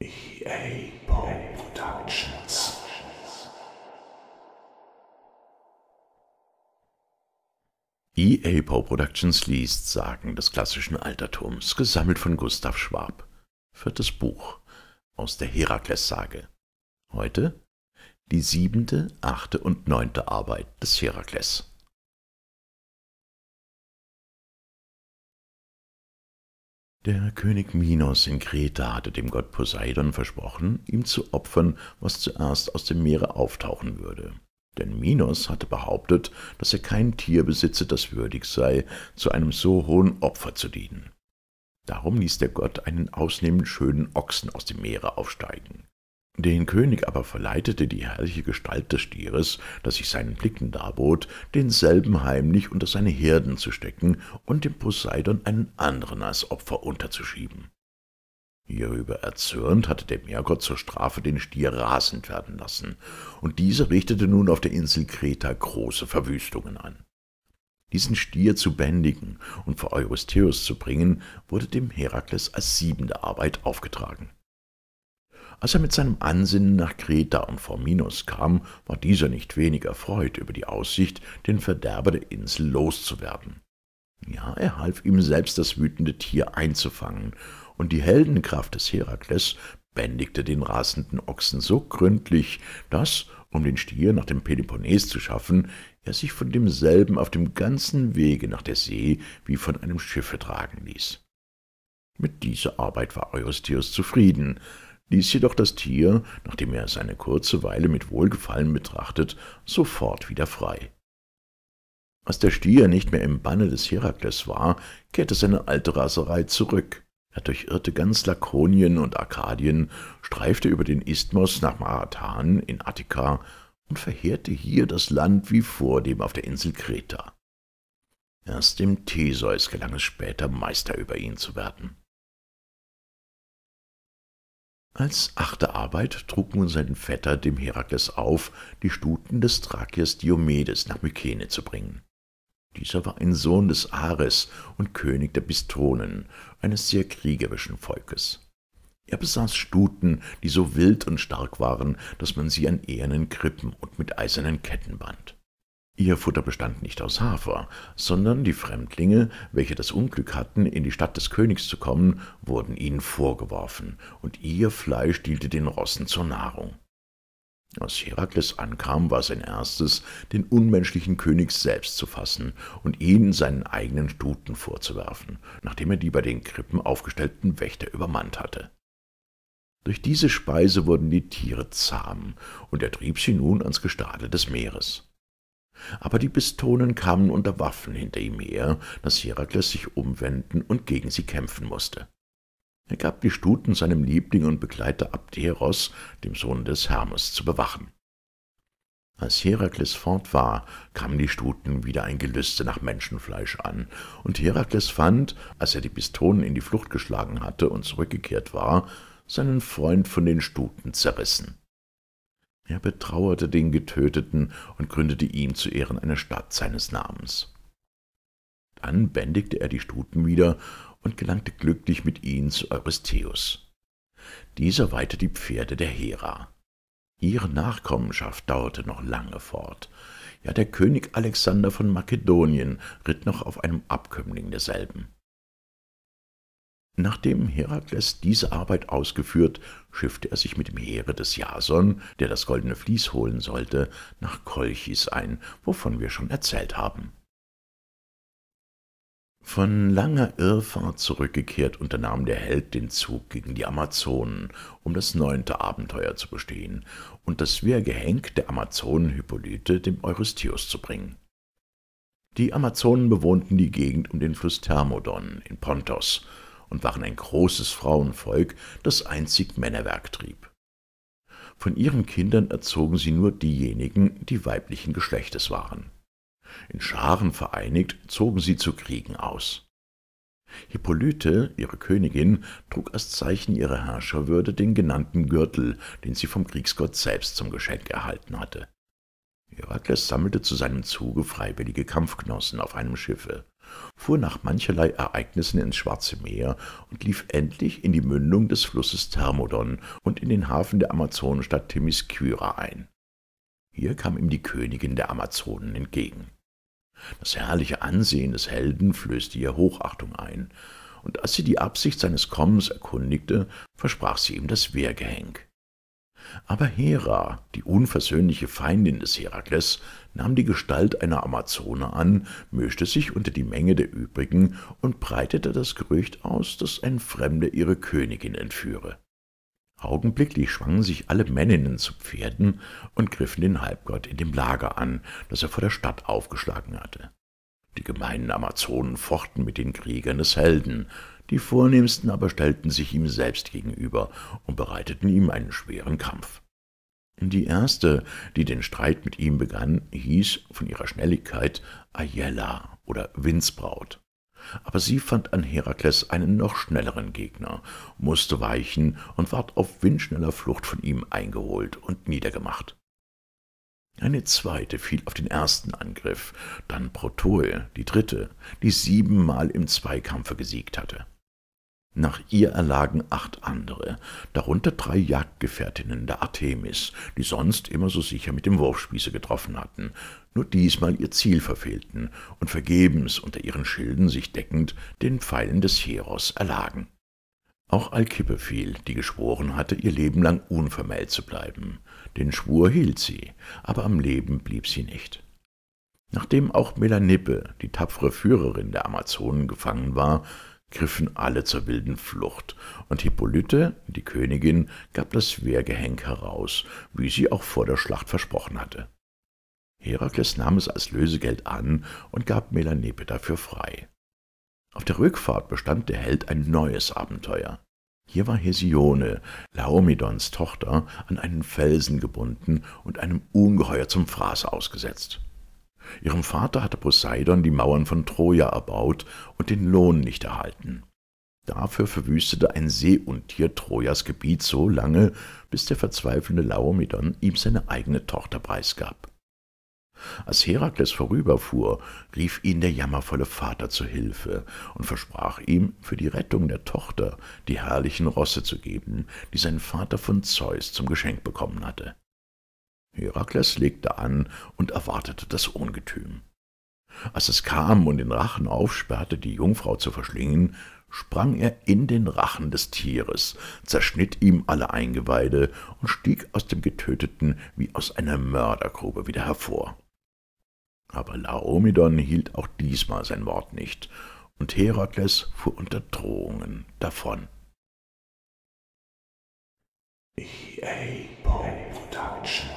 EA Poe Productions. EA Poe Productions liest Sagen des klassischen Altertums, gesammelt von Gustav Schwab. Viertes Buch aus der Herakles-Sage. Heute die siebente, achte und neunte Arbeit des Herakles. Der König Minos in Kreta hatte dem Gott Poseidon versprochen, ihm zu opfern, was zuerst aus dem Meere auftauchen würde. Denn Minos hatte behauptet, dass er kein Tier besitze, das würdig sei, zu einem so hohen Opfer zu dienen. Darum ließ der Gott einen ausnehmend schönen Ochsen aus dem Meere aufsteigen. Den König aber verleitete die herrliche Gestalt des Stieres, das sich seinen Blicken darbot, denselben heimlich unter seine Herden zu stecken und dem Poseidon einen anderen als Opfer unterzuschieben. Hierüber erzürnt hatte der Meergott zur Strafe den Stier rasend werden lassen, und dieser richtete nun auf der Insel Kreta große Verwüstungen an. Diesen Stier zu bändigen und vor Eurystheus zu bringen, wurde dem Herakles als siebende Arbeit aufgetragen. Als er mit seinem Ansinnen nach Kreta und vor Minos kam, war dieser nicht wenig erfreut über die Aussicht, den Verderber der Insel loszuwerden. Ja, er half ihm selbst, das wütende Tier einzufangen, und die Heldenkraft des Herakles bändigte den rasenden Ochsen so gründlich, dass, um den Stier nach dem Peloponnes zu schaffen, er sich von demselben auf dem ganzen Wege nach der See wie von einem Schiffe tragen ließ. Mit dieser Arbeit war Eurystheus zufrieden, ließ jedoch das Tier, nachdem er es eine kurze Weile mit Wohlgefallen betrachtet, sofort wieder frei. Als der Stier nicht mehr im Banne des Herakles war, kehrte seine alte Raserei zurück. Er durchirrte ganz Lakonien und Arkadien, streifte über den Isthmos nach Marathan in Attika und verheerte hier das Land wie vordem auf der Insel Kreta. Erst dem Theseus gelang es später, Meister über ihn zu werden. Als achte Arbeit trug nun sein Vetter dem Herakles auf, die Stuten des Thrakiers Diomedes nach Mykene zu bringen. Dieser war ein Sohn des Ares und König der Bistronen, eines sehr kriegerischen Volkes. Er besaß Stuten, die so wild und stark waren, dass man sie an ehernen Krippen und mit eisernen Ketten band. Ihr Futter bestand nicht aus Hafer, sondern die Fremdlinge, welche das Unglück hatten, in die Stadt des Königs zu kommen, wurden ihnen vorgeworfen, und ihr Fleisch diente den Rossen zur Nahrung. Als Herakles ankam, war sein erstes, den unmenschlichen König selbst zu fassen und ihn seinen eigenen Stuten vorzuwerfen, nachdem er die bei den Krippen aufgestellten Wächter übermannt hatte. Durch diese Speise wurden die Tiere zahm, und er trieb sie nun ans Gestade des Meeres. Aber die Pistonen kamen unter Waffen hinter ihm her, dass Herakles sich umwenden und gegen sie kämpfen musste. Er gab die Stuten seinem Liebling und Begleiter Abderos, dem Sohn des Hermes, zu bewachen. Als Herakles fort war, kamen die Stuten wieder ein Gelüste nach Menschenfleisch an, und Herakles fand, als er die Pistonen in die Flucht geschlagen hatte und zurückgekehrt war, seinen Freund von den Stuten zerrissen. Er betrauerte den Getöteten und gründete ihm zu Ehren eine Stadt seines Namens. Dann bändigte er die Stuten wieder und gelangte glücklich mit ihnen zu Eurystheus. Dieser weihte die Pferde der Hera. Ihre Nachkommenschaft dauerte noch lange fort. Ja, der König Alexander von Makedonien ritt noch auf einem Abkömmling derselben. Nachdem Herakles diese Arbeit ausgeführt, schiffte er sich mit dem Heere des Jason, der das goldene Vlies holen sollte, nach Kolchis ein, wovon wir schon erzählt haben. Von langer Irrfahrt zurückgekehrt unternahm der Held den Zug gegen die Amazonen, um das neunte Abenteuer zu bestehen und das Wehrgehenk der Amazonen Hippolyte dem Eurystheus zu bringen. Die Amazonen bewohnten die Gegend um den Fluss Thermodon in Pontos und waren ein großes Frauenvolk, das einzig Männerwerk trieb. Von ihren Kindern erzogen sie nur diejenigen, die weiblichen Geschlechtes waren. In Scharen vereinigt zogen sie zu Kriegen aus. Hippolyte, ihre Königin, trug als Zeichen ihrer Herrscherwürde den genannten Gürtel, den sie vom Kriegsgott selbst zum Geschenk erhalten hatte. Herakles sammelte zu seinem Zuge freiwillige Kampfgenossen auf einem Schiffe, fuhr nach mancherlei Ereignissen ins Schwarze Meer und lief endlich in die Mündung des Flusses Thermodon und in den Hafen der Amazonenstadt Themiskyra ein. Hier kam ihm die Königin der Amazonen entgegen. Das herrliche Ansehen des Helden flößte ihr Hochachtung ein, und als sie die Absicht seines Kommens erkundigte, versprach sie ihm das Wehrgehenk. Aber Hera, die unversöhnliche Feindin des Herakles, nahm die Gestalt einer Amazone an, mischte sich unter die Menge der übrigen und breitete das Gerücht aus, dass ein Fremder ihre Königin entführe. Augenblicklich schwangen sich alle Männinnen zu Pferden und griffen den Halbgott in dem Lager an, das er vor der Stadt aufgeschlagen hatte. Die gemeinen Amazonen fochten mit den Kriegern des Helden, die vornehmsten aber stellten sich ihm selbst gegenüber und bereiteten ihm einen schweren Kampf. Die erste, die den Streit mit ihm begann, hieß von ihrer Schnelligkeit Ayella oder Windsbraut. Aber sie fand an Herakles einen noch schnelleren Gegner, musste weichen und ward auf windschneller Flucht von ihm eingeholt und niedergemacht. Eine zweite fiel auf den ersten Angriff, dann Protoe, die dritte, die siebenmal im Zweikampfe gesiegt hatte. Nach ihr erlagen acht andere, darunter drei Jagdgefährtinnen der Artemis, die sonst immer so sicher mit dem Wurfspieße getroffen hatten, nur diesmal ihr Ziel verfehlten und vergebens unter ihren Schilden sich deckend den Pfeilen des Heros erlagen. Auch Alkippe fiel, die geschworen hatte, ihr Leben lang unvermählt zu bleiben. Den Schwur hielt sie, aber am Leben blieb sie nicht. Nachdem auch Melanippe, die tapfere Führerin der Amazonen, gefangen war, griffen alle zur wilden Flucht, und Hippolyte, die Königin, gab das Wehrgehenk heraus, wie sie auch vor der Schlacht versprochen hatte. Herakles nahm es als Lösegeld an und gab Melanippe dafür frei. Auf der Rückfahrt bestand der Held ein neues Abenteuer. Hier war Hesione, Laomedons Tochter, an einen Felsen gebunden und einem Ungeheuer zum Fraß ausgesetzt. Ihrem Vater hatte Poseidon die Mauern von Troja erbaut und den Lohn nicht erhalten. Dafür verwüstete ein Seeuntier Trojas Gebiet so lange, bis der verzweifelnde Laomedon ihm seine eigene Tochter preisgab. Als Herakles vorüberfuhr, rief ihn der jammervolle Vater zu Hilfe und versprach ihm, für die Rettung der Tochter die herrlichen Rosse zu geben, die sein Vater von Zeus zum Geschenk bekommen hatte. Herakles legte an und erwartete das Ungetüm. Als es kam und den Rachen aufsperrte, die Jungfrau zu verschlingen, sprang er in den Rachen des Tieres, zerschnitt ihm alle Eingeweide und stieg aus dem Getöteten wie aus einer Mördergrube wieder hervor. Aber Laomedon hielt auch diesmal sein Wort nicht, und Herakles fuhr unter Drohungen davon. EA Productions